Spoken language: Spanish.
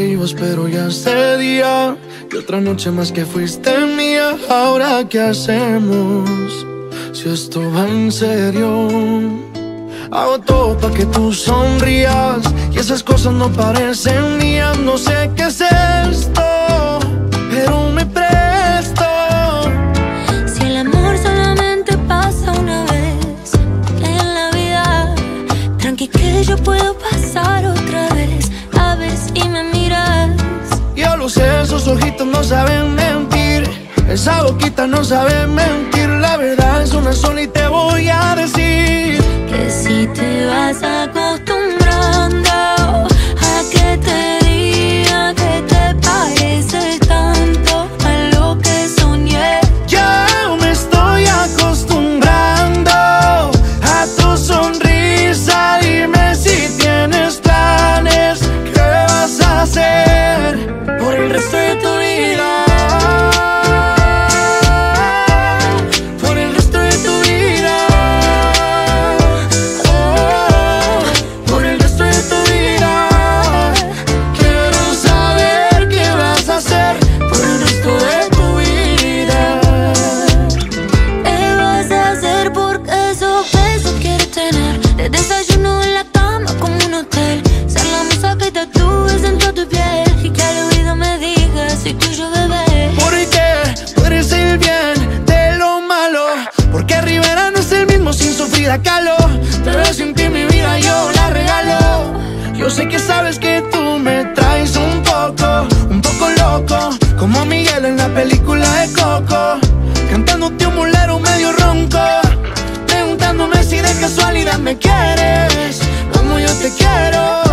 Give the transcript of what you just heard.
ibas, pero ya día. Y otra noche más que fuiste mía. Ahora, ¿qué hacemos? Si esto va en serio. Hago todo para que tú sonrías. Y esas cosas no parecen mías. No sé qué es esto, pero me presto. Si el amor solamente pasa una vez en la vida, tranqui que yo puedo pasar otra vez. A ver si me esos ojitos no saben mentir. Esa boquita no sabe mentir. La verdad es una sola y te voy a decir mismo sin sufrir a calo. Pero sin ti mi vida yo la regalo. Yo sé que sabes que tú me traes un poco, un poco loco. Como Miguel en la película de Coco. Cantándote un mulero medio ronco. Preguntándome si de casualidad me quieres. Como yo te quiero.